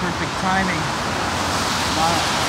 perfect timing. Wow.